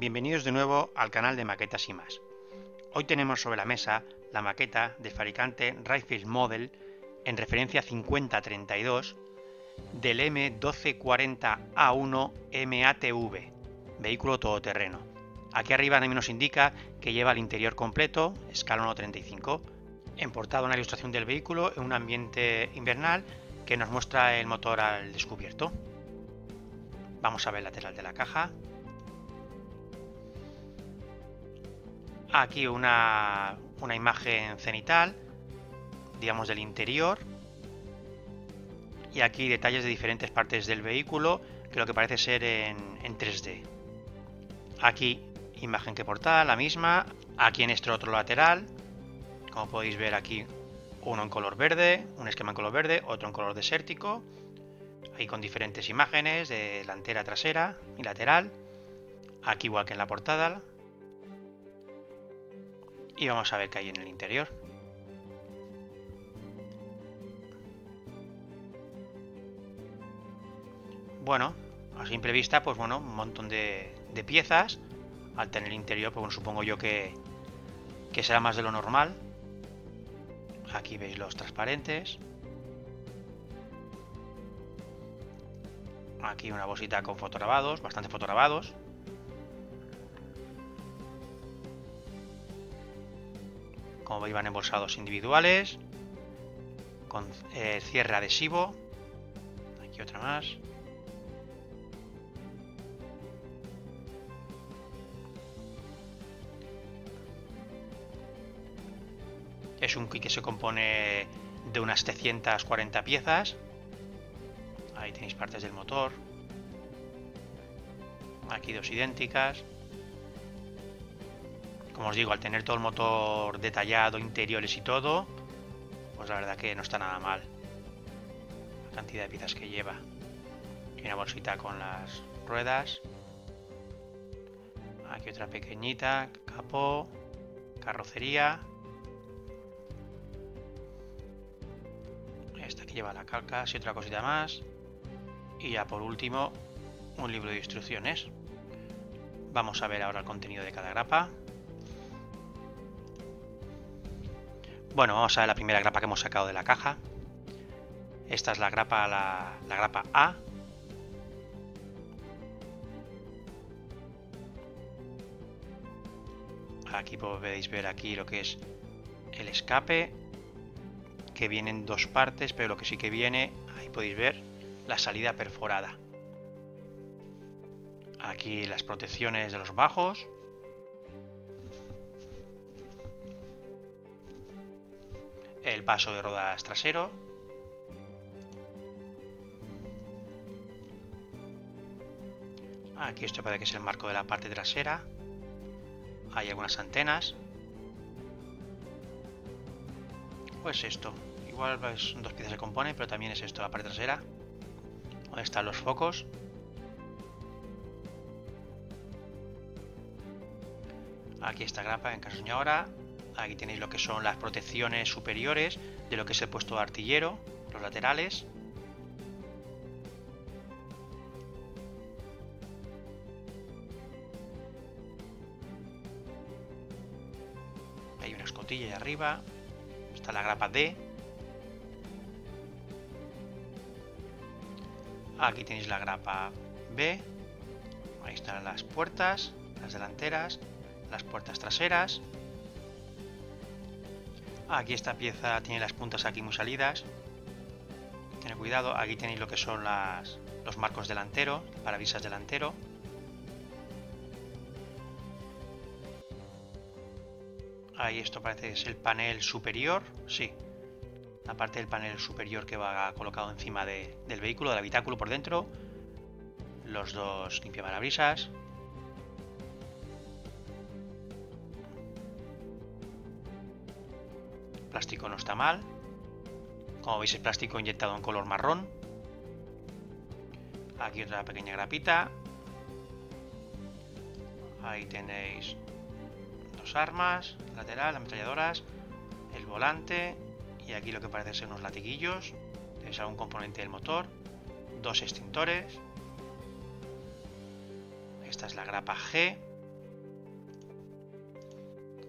Bienvenidos de nuevo al canal de Maquetas y más. Hoy tenemos sobre la mesa la maqueta del fabricante Rifles Model en referencia 5032 del M1240A1 MATV, vehículo todoterreno. Aquí arriba también nos indica que lleva el interior completo, escala 1.35, portada una ilustración del vehículo en un ambiente invernal que nos muestra el motor al descubierto. Vamos a ver el lateral de la caja. Aquí una, una imagen cenital, digamos del interior. Y aquí detalles de diferentes partes del vehículo, que lo que parece ser en, en 3D. Aquí imagen que portada, la misma. Aquí en este otro lateral, como podéis ver aquí, uno en color verde, un esquema en color verde, otro en color desértico. Ahí con diferentes imágenes de delantera, trasera y lateral. Aquí igual que en la portada. Y vamos a ver qué hay en el interior. Bueno, a simple vista, pues bueno, un montón de, piezas. Al tener el interior, pues bueno, supongo yo que, que será más de lo normal. Aquí veis los transparentes. Aquí una bolsita con fotograbados, bastante fotograbados. Como van embolsados individuales. Con eh, cierre adhesivo. Aquí otra más. Es un kit que se compone de unas 740 piezas. Ahí tenéis partes del motor. Aquí dos idénticas. Como os digo, al tener todo el motor detallado, interiores y todo, pues la verdad que no está nada mal. La cantidad de piezas que lleva. Y una bolsita con las ruedas. Aquí otra pequeñita, capó, carrocería. Esta que lleva la calca y otra cosita más. Y ya por último, un libro de instrucciones. Vamos a ver ahora el contenido de cada grapa. Bueno, vamos a ver la primera grapa que hemos sacado de la caja. Esta es la grapa, la, grapa A. Aquí podéis ver aquí lo que es el escape, que viene en dos partes, pero lo que sí que viene, ahí podéis ver, la salida perforada. Aquí las protecciones de los bajos. El paso de rodas trasero. Aquí esto parece que es el marco de la parte trasera. Hay algunas antenas. Pues esto. Igual son dos piezas de compone, pero también es esto, la parte trasera. Donde están los focos. Aquí está grapa en caso ahora. Aquí tenéis lo que son las protecciones superiores de lo que es el puesto de artillero, los laterales. Hay una escotilla ahí arriba. Está la grapa D. Aquí tenéis la grapa B. Ahí están las puertas, las delanteras, las puertas traseras. Aquí esta pieza tiene las puntas aquí muy salidas. Tened cuidado, aquí tenéis lo que son los marcos delanteros, parabrisas delantero. Ahí esto parece que es el panel superior, sí. La parte del panel superior que va colocado encima del vehículo, del habitáculo por dentro. Los dos limpiaparabrisas. No está mal. Como veis es plástico inyectado en color marrón. Aquí otra pequeña grapita. Ahí tenéis dos armas, lateral, ametralladoras, el volante y aquí lo que parece ser unos latiguillos. Tenéis algún componente del motor, dos extintores. Esta es la grapa G,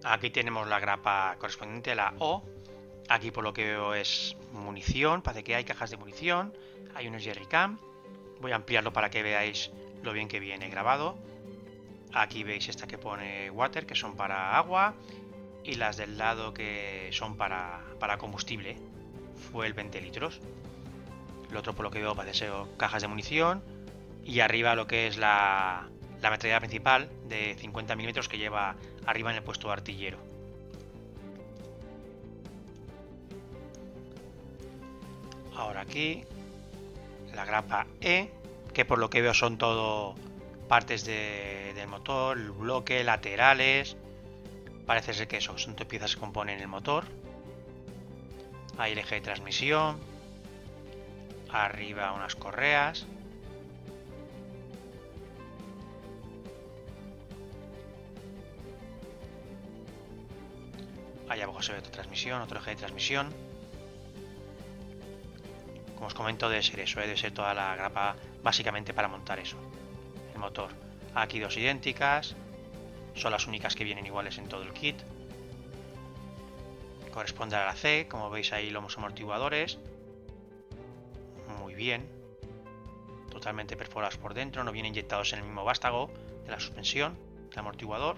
Aquí tenemos la grapa correspondiente a la O. Aquí por lo que veo es munición, parece que hay cajas de munición. Hay unos jerrycam. Voy a ampliarlo para que veáis lo bien que viene grabado. Aquí veis esta que pone water, que son para agua. Y las del lado que son para, para combustible. Fue 20 litros. El otro por lo que veo parece ser cajas de munición. Y arriba lo que es la, la principal de 50 milímetros que lleva arriba en el puesto de artillero. Ahora aquí la grapa E, que por lo que veo son todo partes del motor, el bloque, laterales. Parece ser que eso, son dos piezas que componen el motor. Ahí el eje de transmisión. Arriba unas correas. Ahí abajo se ve otra transmisión, otro eje de transmisión. Como os comento, debe ser eso, ¿eh? debe ser toda la grapa básicamente para montar eso. El motor. Aquí dos idénticas. Son las únicas que vienen iguales en todo el kit. Corresponde a la C, como veis ahí los amortiguadores. Muy bien. Totalmente perforados por dentro, no vienen inyectados en el mismo vástago de la suspensión, del amortiguador.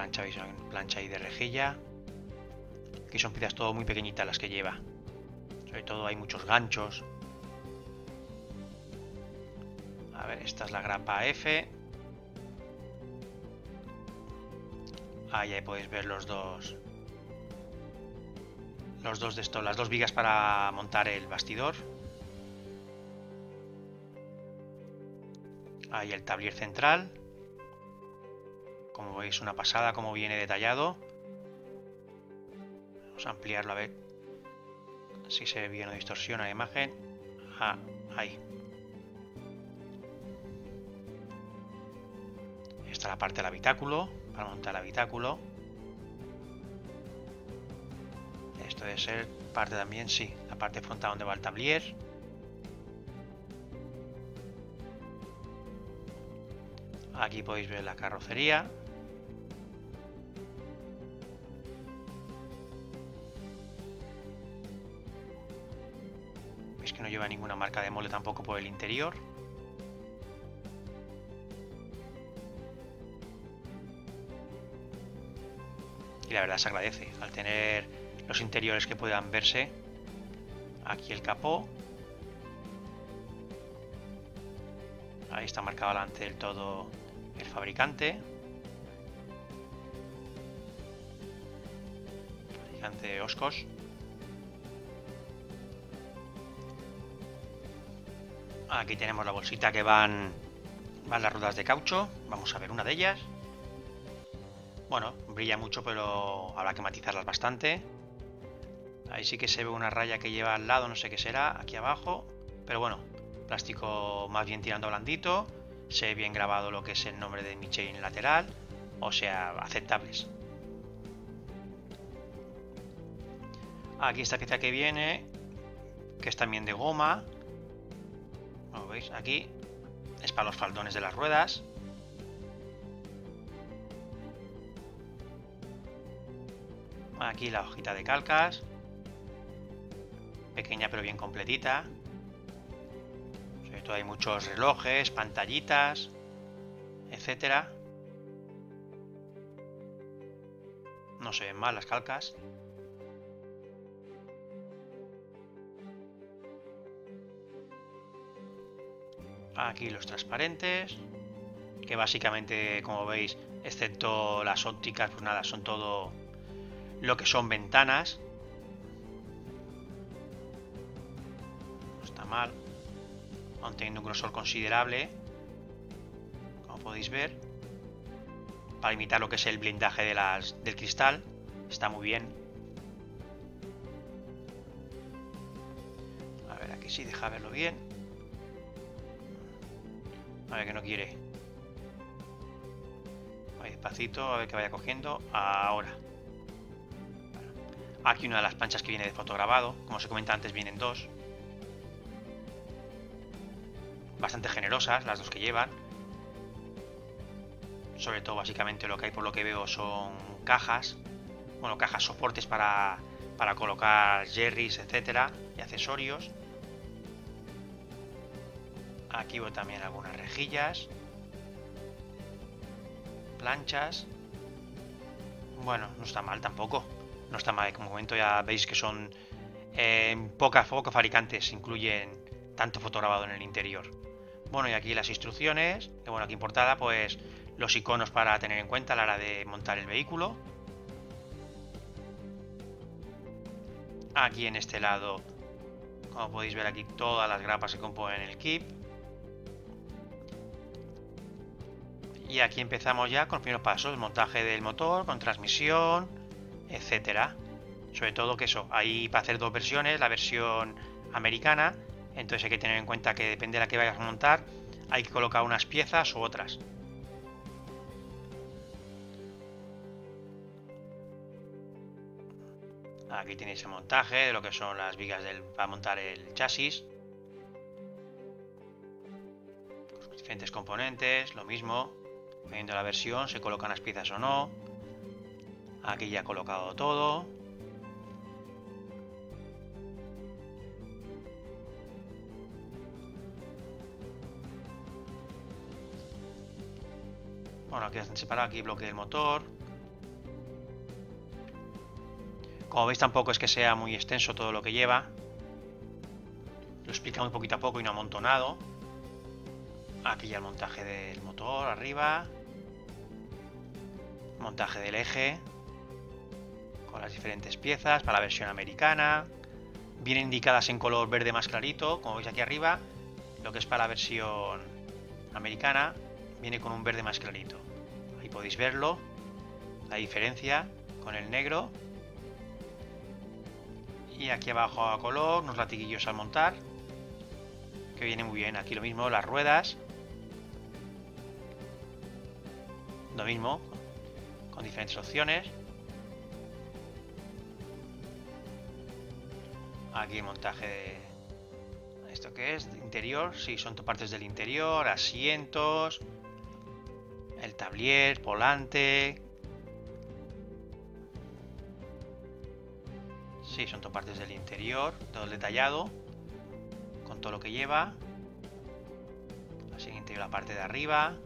Plancha, veis, ahí de rejilla. Aquí son piezas todo muy pequeñitas las que lleva. Sobre todo hay muchos ganchos. A ver, esta es la grapa F. Ahí, podéis ver los dos. Los dos de estos, las dos vigas para montar el bastidor. Ahí el tablier central. Como veis, una pasada, como viene detallado. Vamos a ampliarlo a ver si se ve bien o distorsiona la imagen. Ah, ahí. Esta es la parte del habitáculo, para montar el habitáculo. Esto debe ser parte también, sí, la parte frontal donde va el tablier. Aquí podéis ver la carrocería. No lleva ninguna marca de mole tampoco por el interior. Y la verdad se agradece al tener los interiores que puedan verse. Aquí el capó. Ahí está marcado delante del todo el fabricante. Fabricante Oscos. Aquí tenemos la bolsita que van, van las ruedas de caucho. Vamos a ver una de ellas. Bueno, brilla mucho, pero habrá que matizarlas bastante. Ahí sí que se ve una raya que lleva al lado, no sé qué será, aquí abajo. Pero bueno, plástico más bien tirando blandito. Se ve bien grabado lo que es el nombre de Michelin lateral. O sea, aceptables. Aquí esta pieza que viene, que es también de goma. Veis, aquí es para los faldones de las ruedas. Aquí la hojita de calcas. Pequeña pero bien completita. Sobre todo hay muchos relojes, pantallitas, etcétera. No se ven mal las calcas. Aquí los transparentes, que básicamente, como veis, excepto las ópticas, pues nada, son todo lo que son ventanas. No está mal. Aún teniendo un grosor considerable, como podéis ver, para imitar lo que es el blindaje de las, del cristal. Está muy bien. A ver, aquí sí, deja verlo bien. Que no quiere. Ahí despacito, a ver que vaya cogiendo. Ahora. Aquí una de las planchas que viene de fotograbado. Como se comenta antes, vienen dos. bastante generosas las dos que llevan. Sobre todo básicamente lo que hay por lo que veo son cajas. Bueno, cajas soportes para, para colocar jerrys, etcétera, y accesorios. Aquí veo también algunas rejillas. Planchas. Bueno, no está mal tampoco. No está mal, como momento ya veis que son eh, pocos fabricantes incluyen tanto fotograbado en el interior. Bueno, y aquí las instrucciones, que bueno, aquí en portada, pues los iconos para tener en cuenta a la hora de montar el vehículo. Aquí en este lado, como podéis ver aquí, todas las grapas que componen el kit. Y aquí empezamos ya con los primeros pasos, el montaje del motor, con transmisión, etcétera. Sobre todo que eso, hay para hacer dos versiones, la versión americana, entonces hay que tener en cuenta que depende de la que vayas a montar, hay que colocar unas piezas u otras. Aquí tenéis el montaje de lo que son las vigas del, para montar el chasis. diferentes componentes, lo mismo. Viendo la versión, se colocan las piezas o no. Aquí ya he colocado todo. Bueno, aquí están separados, aquí bloque del motor. Como veis tampoco es que sea muy extenso todo lo que lleva. Lo explica muy poquito a poco y no amontonado. Aquí ya el montaje del motor arriba. Montaje del eje. Con las diferentes piezas para la versión americana. Vienen indicadas en color verde más clarito, como veis aquí arriba. Lo que es para la versión americana viene con un verde más clarito. Ahí podéis verlo, la diferencia con el negro. Y aquí abajo a color, unos latiguillos al montar, que viene muy bien. Aquí lo mismo, las ruedas. Lo mismo, diferentes opciones. Aquí montaje de... ¿Esto qué es? Interior, sí, son partes del interior, asientos, el tablier, volante. Sí, son partes del interior, todo detallado, con todo lo que lleva. Así interior la parte de arriba,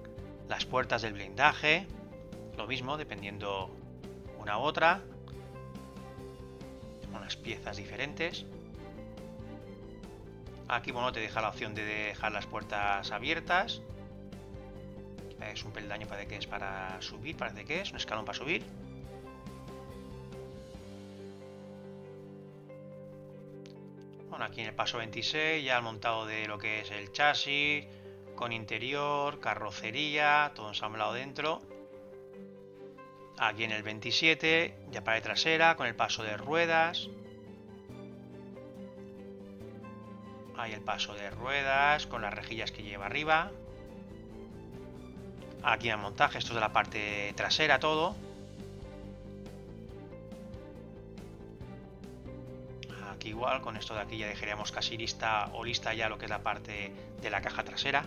las puertas del blindaje, lo mismo, dependiendo una u otra. Unas piezas diferentes. Aquí, bueno, te deja la opción de dejar las puertas abiertas es un peldaño, parece que es para subir, parece que es un escalón para subir. Bueno, aquí en el paso 26 ya el montado de lo que es el chasis, con interior, carrocería, todo ensamblado dentro. Aquí en el 27 ya para trasera, con el paso de ruedas. Ahí el paso de ruedas, con las rejillas que lleva arriba. Aquí el montaje, esto es de la parte trasera todo. Aquí igual, con esto de aquí ya dejaríamos casi lista o lista ya lo que es la parte de la caja trasera.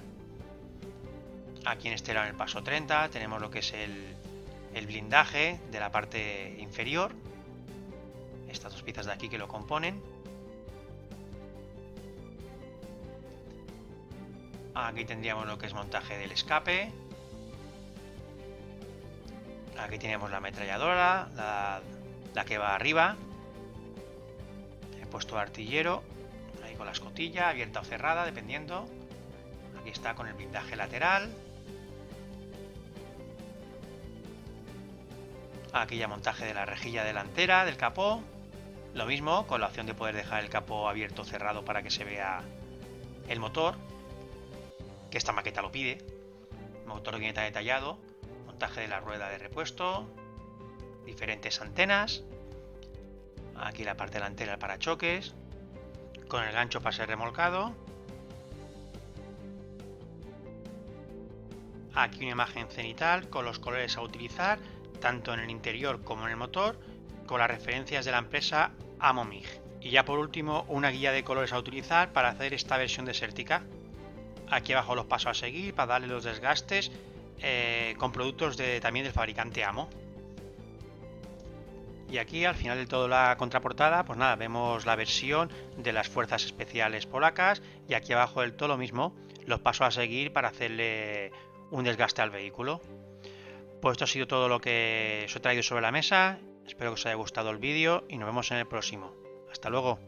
Aquí en este lado en el paso 30 tenemos lo que es el, el blindaje de la parte inferior. Estas dos piezas de aquí que lo componen. Aquí tendríamos lo que es montaje del escape, Aquí tenemos la ametralladora, la, que va arriba. He puesto artillero, ahí con la escotilla, abierta o cerrada, dependiendo. Aquí está con el blindaje lateral. Aquí ya montaje de la rejilla delantera, del capó. Lo mismo, con la opción de poder dejar el capó abierto o cerrado para que se vea el motor. Que esta maqueta lo pide. motor tan detallado montaje de la rueda de repuesto, diferentes antenas, aquí la parte delantera del parachoques, con el gancho para ser remolcado, aquí una imagen cenital con los colores a utilizar, tanto en el interior como en el motor, con las referencias de la empresa Amomig. Y ya por último, una guía de colores a utilizar para hacer esta versión desértica. aquí abajo los pasos a seguir para darle los desgastes eh, con productos de, también del fabricante Amo. Y aquí al final de toda la contraportada, pues nada, vemos la versión de las fuerzas especiales polacas y aquí abajo del todo lo mismo, los pasos a seguir para hacerle un desgaste al vehículo. Pues esto ha sido todo lo que os he traído sobre la mesa. Espero que os haya gustado el vídeo y nos vemos en el próximo. Hasta luego.